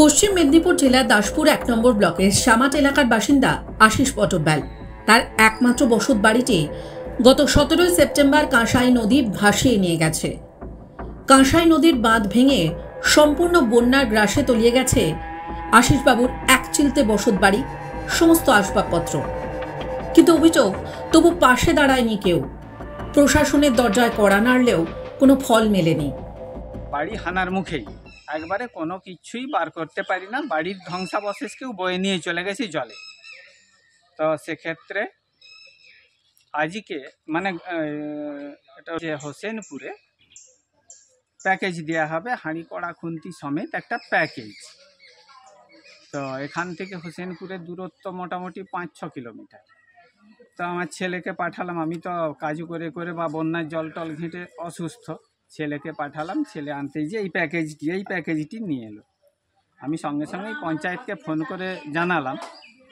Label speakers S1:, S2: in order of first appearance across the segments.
S1: পশ্চিম মেদিনীপুর জেলার দাসপুর এক নম্বর ব্লকের সামাট এলাকার বাসিন্দা আশিস পটব্যাল। তার একমাত্র বসত বাড়িটি গত সতেরোই সেপ্টেম্বর কাঁসাই নদী ভাসিয়ে নিয়ে গেছে। কাঁসাই নদীর বাঁধ ভেঙে সম্পূর্ণ বন্যার গ্রাসে তলিয়ে গেছে আশিসবাবুর এক চিলতে বসত বাড়ি, সমস্ত আসবাবপত্র। কিন্তু অভিযোগ, তবু পাশে দাঁড়ায়নি কেউ। প্রশাসনের দরজায় কড়া নাড়লেও কোনো ফল মেলেনি।
S2: বাড়ি হানার মুখেই। একবারে কোনো কিছুই বার করতে পারি না। বাড়ির ধ্বংসাবশেষকেও বয়ে নিয়ে চলে গেছি জলে। তো সেক্ষেত্রে আজকে মানে এটা হচ্ছে হোসেনপুরে প্যাকেজ দেওয়া হবে হাঁড়ি কড়া খুন্তি সমেত একটা প্যাকেজ। তো এখান থেকে হোসেনপুরের দূরত্ব মোটামুটি পাঁচ ছ কিলোমিটার। তো আমার ছেলেকে পাঠালাম। আমি তো কাজু করে করে বা বন্যার জল টল ঘেঁটে অসুস্থ। ছেলেকে পাঠালাম ছেলে আনতেই যে এই প্যাকেজটি এই প্যাকেজটি নিয়ে এলো। আমি সঙ্গে সঙ্গেই পঞ্চায়েতকে ফোন করে জানালাম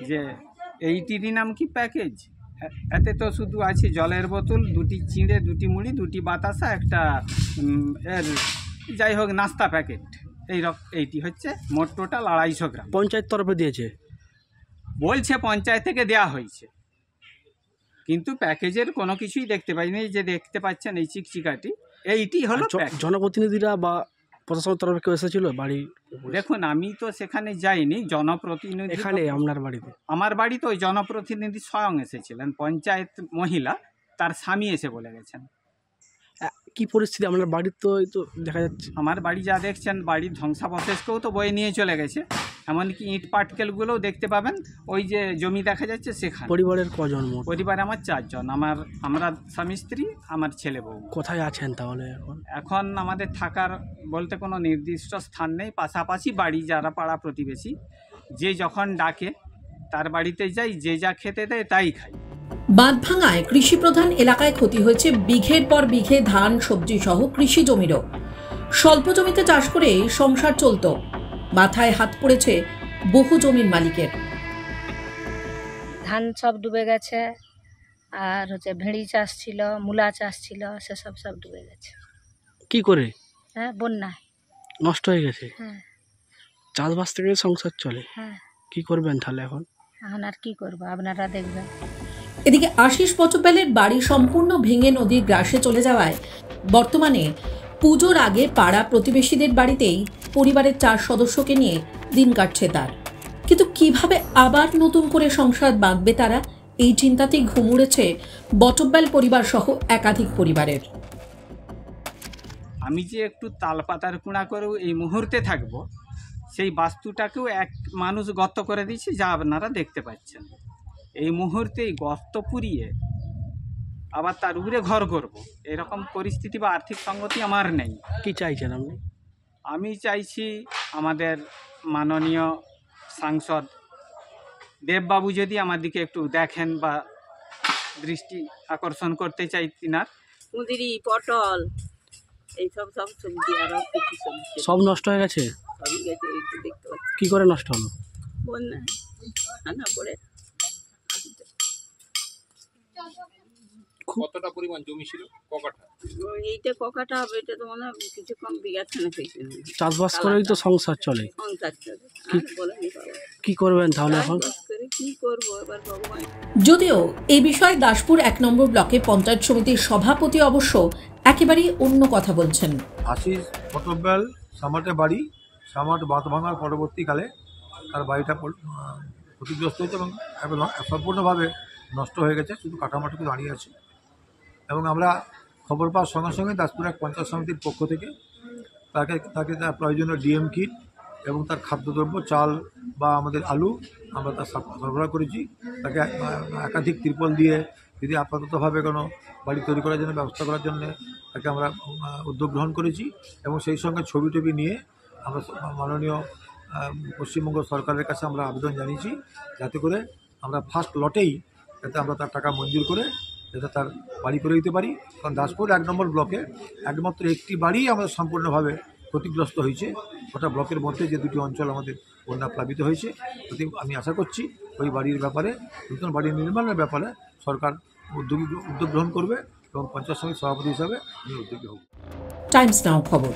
S2: যে এইটিরই নাম কি প্যাকেজ এতে তো শুধু আছে জলের বোতল দুটি চিঁড়ে দুটি মুড়ি দুটি বাতাসা একটা এর যাই হোক নাস্তা প্যাকেট এই রক এইটি হচ্ছে মোট টোটাল আড়াইশো গ্রাম।
S3: পঞ্চায়েত তরফে দিয়েছে?
S2: বলছে পঞ্চায়েত থেকে দেয়া হয়েছে। কিন্তু প্যাকেজের কোনো কিছুই দেখতে পাইনি। যে দেখতে পাচ্ছেন এই চিকচিকাটি এইটি হলো।
S3: জনপ্রতিনিধিরা বা প্রশাসনের তরফে কেউ এসেছিল বাড়ি?
S2: দেখুন আমি তো সেখানে যাইনি জনপ্রতিনিধি
S3: এখানে আপনার বাড়িতে?
S2: আমার বাড়িতে ওই জনপ্রতিনিধি স্বয়ং এসেছিলেন পঞ্চায়েত মহিলা তার স্বামী এসে বলে গেছেন।
S3: কি পরিস্থিতি? আপনার বাড়ির তো এই তো দেখা যাচ্ছে।
S2: আমার বাড়ি যা দেখছেন বাড়ির ধ্বংসাবশেষকেও তো বয়ে নিয়ে চলে গেছে। এমনকি ইট পাটকেলগুলোও দেখতে পাবেন। ওই যে জমি দেখা যাচ্ছে সেখানে।
S3: পরিবারের কজন মোট?
S2: পরিবারে আমার চারজন। আমার আমরা স্বামী স্ত্রী আমার ছেলে বউ।
S3: কোথায় আছেন তাহলে এখন?
S2: এখন আমাদের থাকার বলতে কোনো নির্দিষ্ট স্থান নেই। পাশাপাশি বাড়ি যারা পাড়া প্রতিবেশী যে যখন ডাকে তার বাড়িতে যাই যে যা খেতে দেয় তাই খাই।
S1: বাঁধ ভাঙায় কৃষিপ্রধান এলাকায় ক্ষতি হয়েছে বিঘের পর বিঘে ধান সবজি সহ কৃষি জমিরও। স্বল্প জমিতে চাষ করে সংসার চলত। মাথায় হাত পড়েছে বহু জমির মালিকের।
S4: ধান সব ডুবে গেছে আর হচ্ছে ভেড়ি চাষ ছিল মূলা চাষ ছিল সেসব সব ডুবে গেছে।
S3: কি করে?
S4: হ্যাঁ বন্যায়।
S3: নষ্ট হয়ে গেছে?
S4: হ্যাঁ।
S3: চাষবাস থেকে সংসার চলে?
S4: হ্যাঁ।
S3: কি করবেন তাহলে এখন?
S4: এখন আর কি করব আপনারা দেখবেন।
S1: এদিকে আশিস পচপেলের বাড়ি সম্পূর্ণ ভেঙে নদীর গ্রাসে চলে যাওয়ায় বর্তমানে পুজোর আগে পাড়া প্রতিবেশীদের বাড়িতেই পরিবারের চার সদস্যকে নিয়ে দিন কাটছে তার। কিন্তু কীভাবে আবার নতুন করে সংসার বাঁধবে তারা? এই চিন্তাতেই ঘুমুড়েছে বটব্যাল পরিবার সহ একাধিক পরিবারের।
S2: আমি যে একটু তালপাতার কুঁড়া করেও এই মুহূর্তে থাকব সেই বাস্তুটাকেও এক মানুষ গর্ত করে দিয়েছে যা আপনারা দেখতে পাচ্ছেন। এই মুহূর্তে এই গর্ত পুড়িয়ে আবার তার উপরে ঘর করব। এরকম পরিস্থিতি বা আর্থিক সঙ্গতি আমার নেই।
S3: কি চাইছেন আপনি?
S2: আমি চাইছি আমাদের মাননীয় সাংসদ দেববাবু যদি আমার দিকে একটু দেখেন বা দৃষ্টি আকর্ষণ করতে চাই তিনার।
S5: কুঁদরি পটল এইসব সব সবজি আরও কিছু সবজি।
S3: সব নষ্ট হয়ে গেছে?
S5: সবই গেছে এই যে দেখতে পাচ্ছি
S3: কি করে নষ্ট হলো?
S5: বন্যা আনা পড়ে
S6: কতটা পরিমাণ জমি ছিল?
S5: ককাটা? এইটা ককাটা হবে এটা তো মনে হয় কিছু কম বিঘা খানে হয়েছে।
S3: চাষবাস করেই তো সংসার চলে।
S5: সংসার চলে।
S3: কি-
S5: আর বলেনি বাবা।
S3: কি করবেন তাহলে এখন?
S5: চাষবাস করব? এবার ভগবান
S1: যদিও এই বিষয়ে দাসপুর এক নম্বর ব্লকে পঞ্চায়েত সমিতির সভাপতি অবশ্য একেবারেই অন্য কথা বলছেন।
S7: আশিস ফটোবেল সামাটে বাড়ি সামাট বাঁধ ভাঙার পরবর্তীকালে তার বাড়িটা ক্ষতিগ্রস্ত হয়েছে এবং এবং সম্পূর্ণভাবে নষ্ট হয়ে গেছে শুধু কাঠামাটুকু দাঁড়িয়ে আছে। এবং আমরা খবর পাওয়ার সঙ্গে সঙ্গে দাসপুর পঞ্চায়েত সমিতির পক্ষ থেকে তাকে তাকে তার প্রয়োজনীয় ডিএম কিট এবং তার খাদ্যদ্রব্য, চাল বা আমাদের আলু আমরা তার সরবরাহ করেছি। তাকে একাধিক ত্রিপল দিয়ে যদি আপাততভাবে কোনো বাড়ি তৈরি করার জন্য, ব্যবস্থা করার জন্য তাকে আমরা উদ্যোগ গ্রহণ করেছি এবং সেই সঙ্গে ছবি টবি নিয়ে আমরা মাননীয় পশ্চিমবঙ্গ সরকারের কাছে আমরা আবেদন জানিয়েছি যাতে করে আমরা ফার্স্ট লটেই যাতে আমরা তার টাকা মঞ্জুর করে যাতে তার বাড়ি করে দিতে পারি। কারণ দাসপুর এক নম্বর ব্লকে একমাত্র একটি বাড়ি আমাদের সম্পূর্ণভাবে ক্ষতিগ্রস্ত হয়েছে। গোটা ব্লকের মধ্যে যে দুটি অঞ্চল আমাদের বন্যা প্লাবিত হয়েছে আমি আশা করছি ওই বাড়ির ব্যাপারে, নতুন বাড়ি নির্মাণের ব্যাপারে সরকার উদ্যোগী, উদ্যোগ গ্রহণ করবে এবং পঞ্চায়েত সমিতির সভাপতি হিসাবে আমি উদ্যোগী হব।
S1: টাইমস নাও খবর।